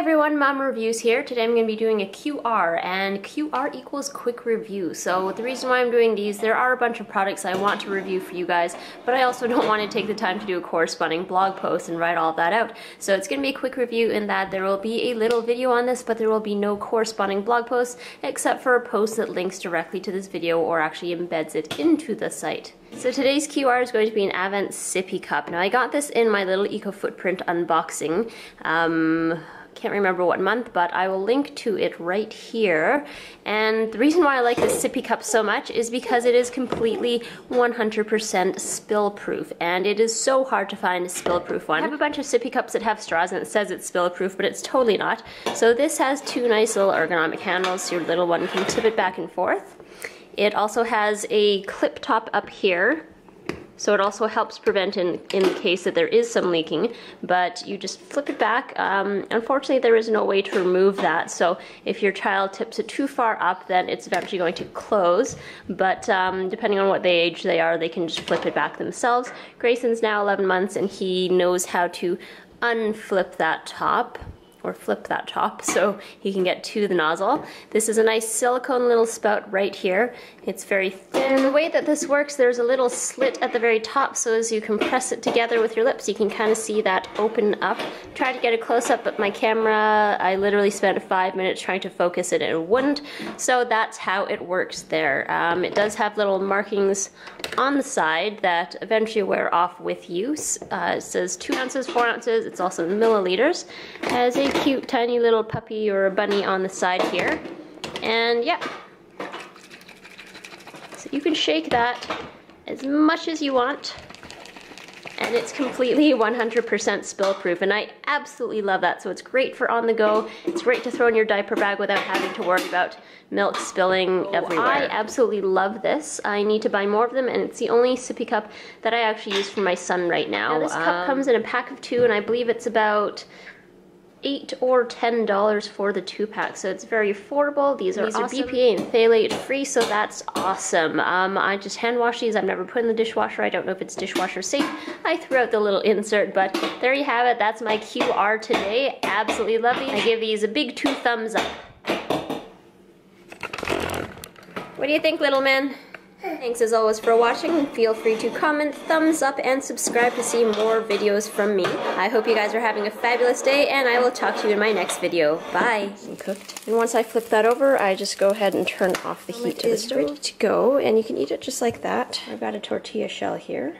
everyone, Mama Reviews here. Today I'm going to be doing a QR and QR equals quick review. So the reason why I'm doing these, there are a bunch of products I want to review for you guys, but I also don't want to take the time to do a corresponding blog post and write all that out. So it's going to be a quick review in that there will be a little video on this, but there will be no corresponding blog post except for a post that links directly to this video or actually embeds it into the site. So today's QR is going to be an Avent sippy cup. Now I got this in my little eco footprint unboxing. Um, can't remember what month, but I will link to it right here. And the reason why I like this sippy cup so much is because it is completely 100% spill proof, and it is so hard to find a spill proof one. I have a bunch of sippy cups that have straws and it says it's spill proof, but it's totally not. So this has two nice little ergonomic handles, so your little one can tip it back and forth. It also has a clip top up here so it also helps prevent in, in the case that there is some leaking, but you just flip it back. Um, unfortunately, there is no way to remove that. So if your child tips it too far up, then it's eventually going to close. But um, depending on what the age they are, they can just flip it back themselves. Grayson's now 11 months and he knows how to unflip that top or flip that top so he can get to the nozzle. This is a nice silicone little spout right here. It's very thin. The way that this works, there's a little slit at the very top so as you compress it together with your lips, you can kind of see that open up. Try to get a close up, but my camera, I literally spent five minutes trying to focus it and it wouldn't. So that's how it works there. Um, it does have little markings on the side that eventually wear off with use. Uh, it says two ounces, four ounces, it's also milliliters. Has a cute tiny little puppy or a bunny on the side here. And yeah, so you can shake that as much as you want. And it's completely 100% spill proof and I absolutely love that. So it's great for on the go. It's great to throw in your diaper bag without having to worry about milk spilling oh, everywhere. I absolutely love this. I need to buy more of them and it's the only sippy cup that I actually use for my son right now, now this um, cup comes in a pack of two and I believe it's about eight or ten dollars for the two pack so it's very affordable. These are, these are awesome. BPA and phthalate free so that's awesome. Um, I just hand wash these. I've never put in the dishwasher. I don't know if it's dishwasher safe. I threw out the little insert but there you have it. That's my QR today. Absolutely love these I give these a big two thumbs up. What do you think little man Thanks as always for watching. Feel free to comment, thumbs up, and subscribe to see more videos from me. I hope you guys are having a fabulous day, and I will talk to you in my next video. Bye. cooked. And once I flip that over, I just go ahead and turn off the heat to the stove. ready to go, and you can eat it just like that. I've got a tortilla shell here.